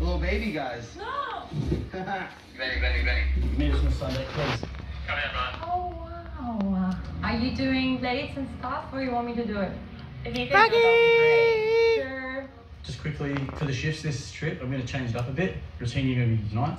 Little baby guys. No. Benny, Benny, Benny. Meet us on Sunday, please. Come here, bud. Oh wow. Are you doing plates and stuff, or you want me to do it? If you think great. Sure. Just quickly for the shifts this trip, I'm going to change it up a bit. Routine you're going to be tonight.